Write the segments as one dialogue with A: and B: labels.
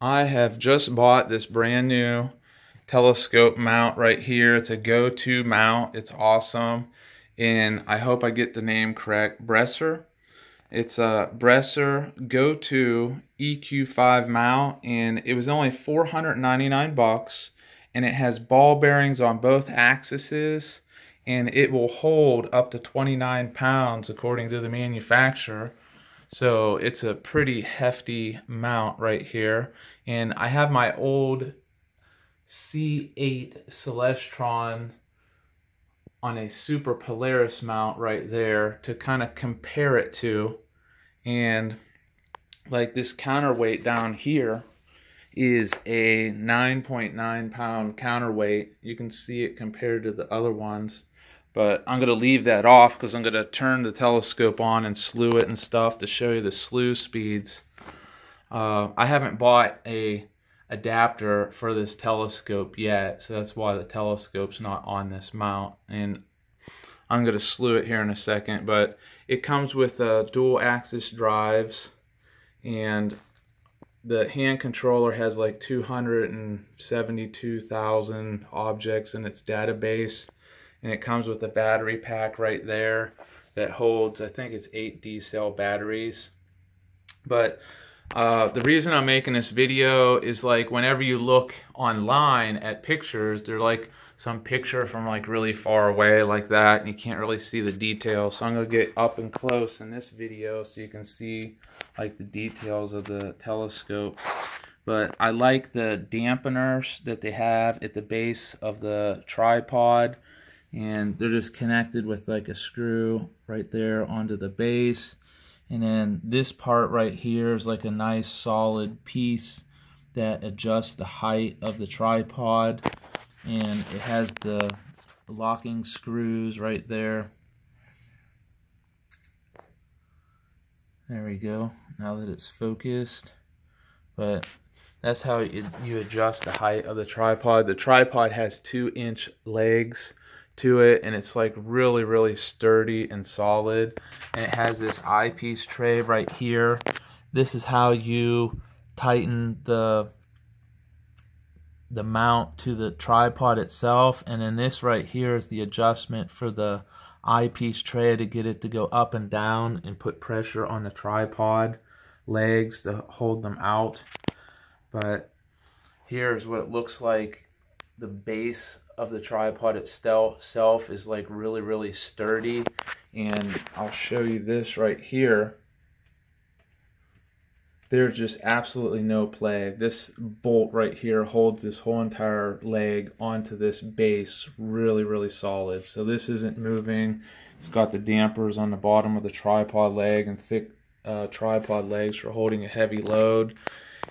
A: I have just bought this brand new telescope mount right here. It's a go-to mount. It's awesome. And I hope I get the name correct. Bresser. It's a Bresser go-to EQ5 mount and it was only 499 bucks and it has ball bearings on both axes and it will hold up to 29 pounds according to the manufacturer. So it's a pretty hefty mount right here. And I have my old C8 Celestron on a Super Polaris mount right there to kind of compare it to. And like this counterweight down here is a 9.9 .9 pound counterweight. You can see it compared to the other ones. But I'm going to leave that off because I'm going to turn the telescope on and slew it and stuff to show you the slew speeds. Uh, I haven't bought a adapter for this telescope yet, so that's why the telescope's not on this mount. And I'm going to slew it here in a second, but it comes with uh, dual axis drives and the hand controller has like 272,000 objects in its database and it comes with a battery pack right there that holds I think it's 8 D cell batteries. But uh, the reason I'm making this video is like whenever you look online at pictures they're like some picture from like really far away like that and you can't really see the details. So I'm gonna get up and close in this video so you can see like the details of the telescope. But I like the dampeners that they have at the base of the tripod and they're just connected with like a screw right there onto the base. And then this part right here is like a nice solid piece that adjusts the height of the tripod. And it has the locking screws right there. There we go. Now that it's focused. But that's how you, adjust the height of the tripod. The tripod has two inch legs to it and it's like really really sturdy and solid. And it has this eyepiece tray right here. This is how you tighten the the mount to the tripod itself. And then this right here is the adjustment for the eyepiece tray to get it to go up and down and put pressure on the tripod legs to hold them out. But here's what it looks like the base of the tripod itself is like really, really sturdy. And I'll show you this right here. There's just absolutely no play. This bolt right here holds this whole entire leg onto this base really, really solid. So this isn't moving. It's got the dampers on the bottom of the tripod leg and thick uh, tripod legs for holding a heavy load.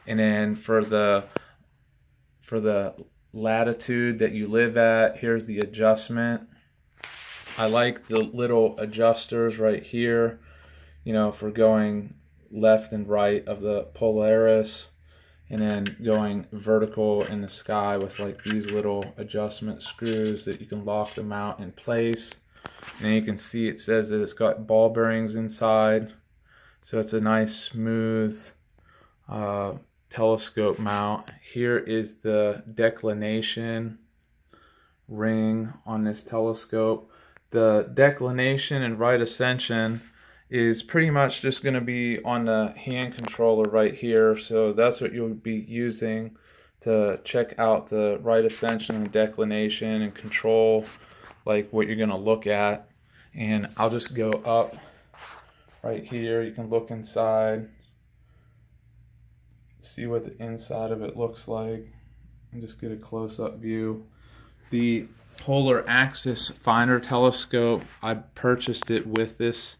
A: And then for the for the latitude that you live at. Here's the adjustment. I like the little adjusters right here, you know, for going left and right of the Polaris and then going vertical in the sky with like these little adjustment screws that you can lock them out in place. And you can see it says that it's got ball bearings inside. So it's a nice smooth uh, telescope mount. Here is the declination ring on this telescope. The declination and right ascension is pretty much just going to be on the hand controller right here. So that's what you'll be using to check out the right ascension and declination and control like what you're going to look at. And I'll just go up right here. You can look inside see what the inside of it looks like and just get a close-up view. The Polar Axis Finder telescope, I purchased it with this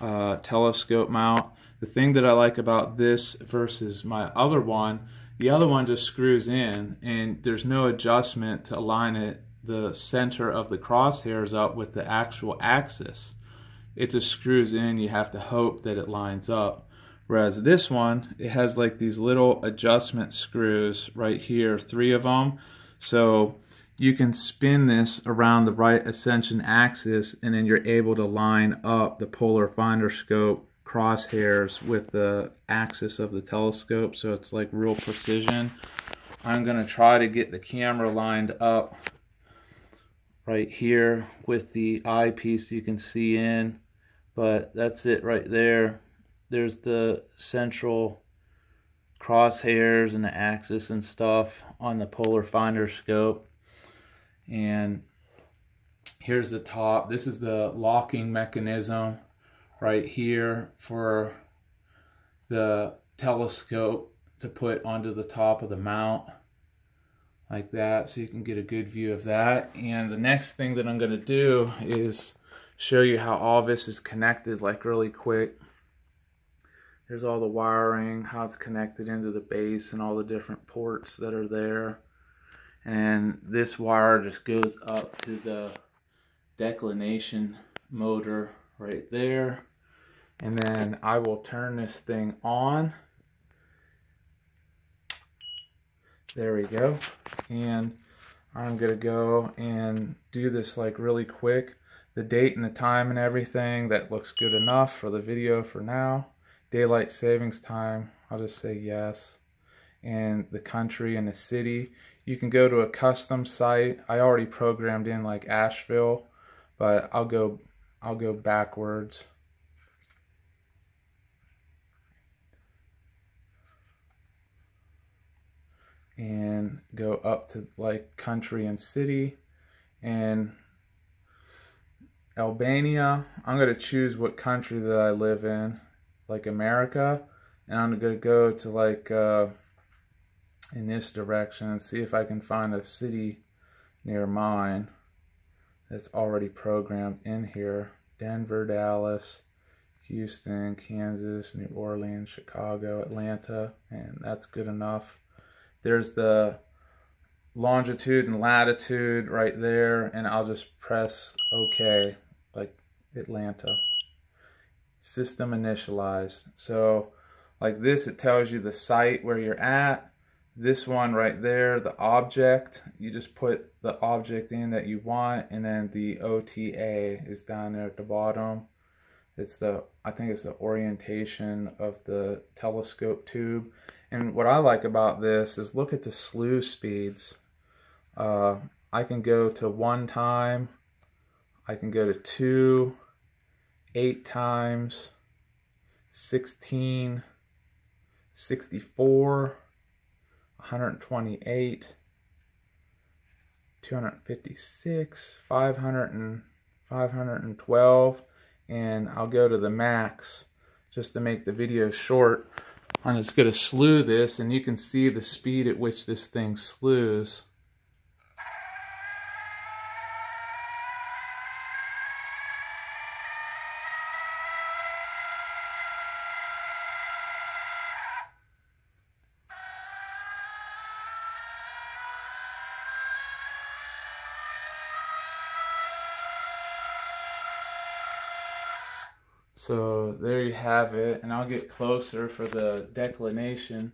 A: uh, telescope mount. The thing that I like about this versus my other one, the other one just screws in and there's no adjustment to align it the center of the crosshairs up with the actual axis. It just screws in, you have to hope that it lines up. Whereas this one, it has like these little adjustment screws right here, three of them. So you can spin this around the right ascension axis and then you're able to line up the polar finder scope crosshairs with the axis of the telescope so it's like real precision. I'm to try to get the camera lined up right here with the eyepiece you can see in but that's it right there there's the central crosshairs and the axis and stuff on the polar finder scope. And here's the top. This is the locking mechanism right here for the telescope to put onto the top of the mount like that so you can get a good view of that. And the next thing that I'm going to do is show you how all this is connected like really quick Here's all the wiring, how it's connected into the base and all the different ports that are there. And this wire just goes up to the declination motor right there. And then I will turn this thing on. There we go. And I'm to go and do this like really quick. The date and the time and everything, that looks good enough for the video for now daylight savings time, I'll just say yes. And the country and the city. You can go to a custom site. I already programmed in like Asheville, but I'll go I'll go backwards. And go up to like country and city and Albania. I'm going to choose what country that I live in like America, and I'm gonna go to like uh, in this direction and see if I can find a city near mine that's already programmed in here. Denver, Dallas, Houston, Kansas, New Orleans, Chicago, Atlanta, and that's good enough. There's the longitude and latitude right there, and I'll just press OK, like Atlanta system initialized. So like this, it tells you the site where you're at. This one right there, the object, you just put the object in that you want and then the OTA is down there at the bottom. It's the, I think it's the orientation of the telescope tube. And what I like about this is look at the slew speeds. Uh, I can go to one time, I can go to two, 8 times 16, 64, 128, 256, 500 and 512, and I'll go to the max just to make the video short. I'm just going to slew this, and you can see the speed at which this thing slews. So there you have it, and I'll get closer for the declination.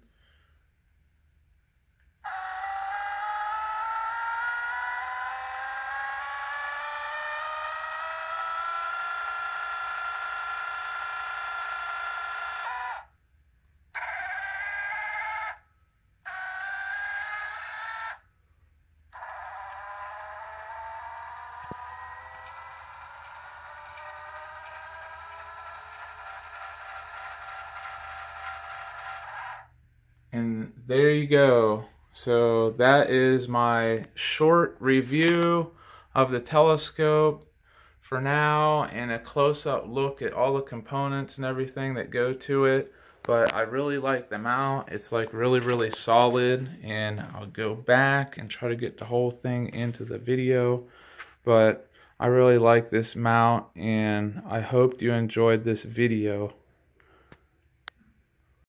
A: And there you go. So that is my short review of the telescope for now and a close-up look at all the components and everything that go to it. But I really like the mount. It's like really, really solid. And I'll go back and try to get the whole thing into the video. But I really like this mount and I hope you enjoyed this video.